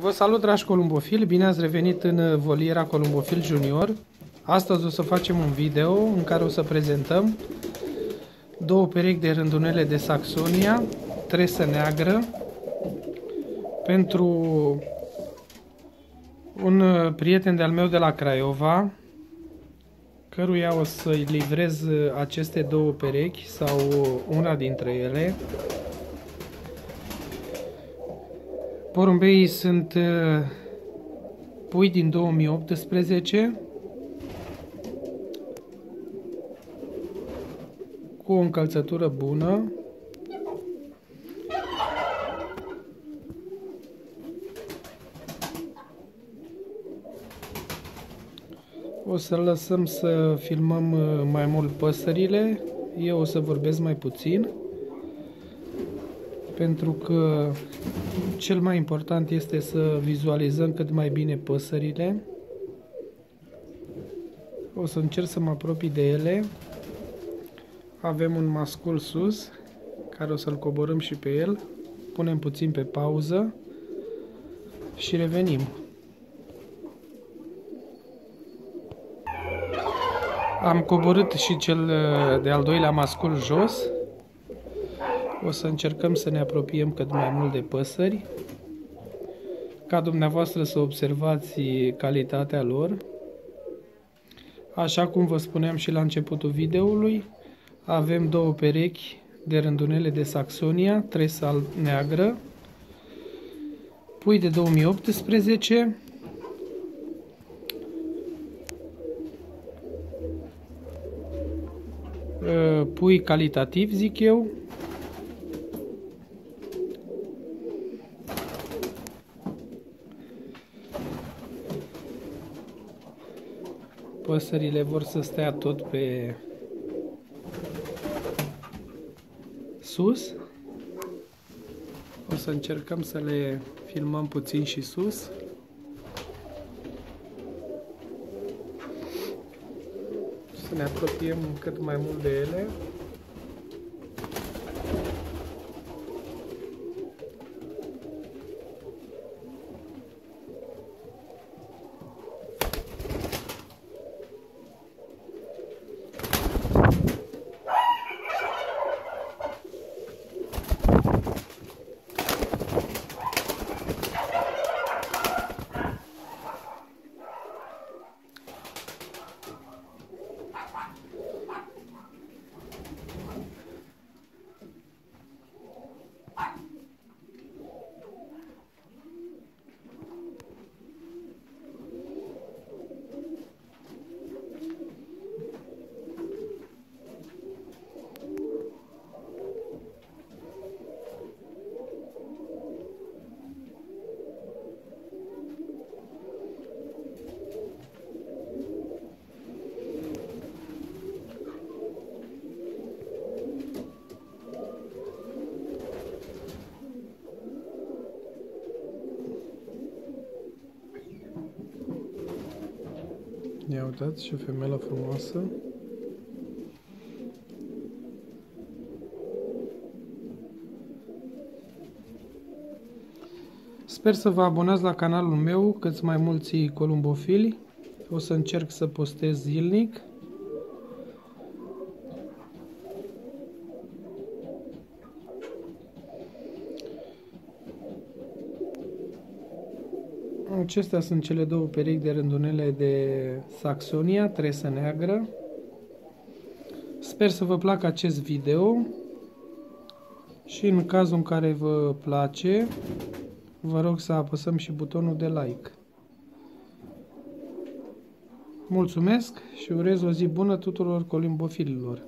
Vă salut, dragi columbofili! Bine ați revenit în voliera Columbofil Junior. Astăzi o să facem un video în care o să prezentăm două perechi de rândunele de Saxonia, tresă neagră, pentru un prieten de-al meu de la Craiova, căruia o să-i livrez aceste două perechi sau una dintre ele. Porumbeii sunt uh, pui din 2018 cu o încălțătură bună. O să lăsăm să filmăm uh, mai mult păsările. Eu o să vorbesc mai puțin pentru că cel mai important este să vizualizăm cât mai bine păsările. O să încerc să mă apropii de ele. Avem un mascul sus, care o să-l coborâm și pe el. Punem puțin pe pauză și revenim. Am coborât și cel de al doilea mascul jos. O să încercăm să ne apropiem cât mai mult de păsări, ca dumneavoastră să observați calitatea lor. Așa cum vă spuneam și la începutul videoului, avem două perechi de rândunele de Saxonia, tresal neagră, pui de 2018, pui calitativ, zic eu, Păsările vor să stea tot pe sus. O să încercăm să le filmăm puțin și sus. Să ne apropiem cât mai mult de ele. Ia uitați ce femelă frumoasă. Sper să vă abonați la canalul meu, cât mai mulți columbofili. O să încerc să postez zilnic. Acestea sunt cele două perechi de rândunele de Saxonia, tresă neagră. Sper să vă placă acest video și în cazul în care vă place, vă rog să apăsăm și butonul de like. Mulțumesc și urez o zi bună tuturor colimbofililor!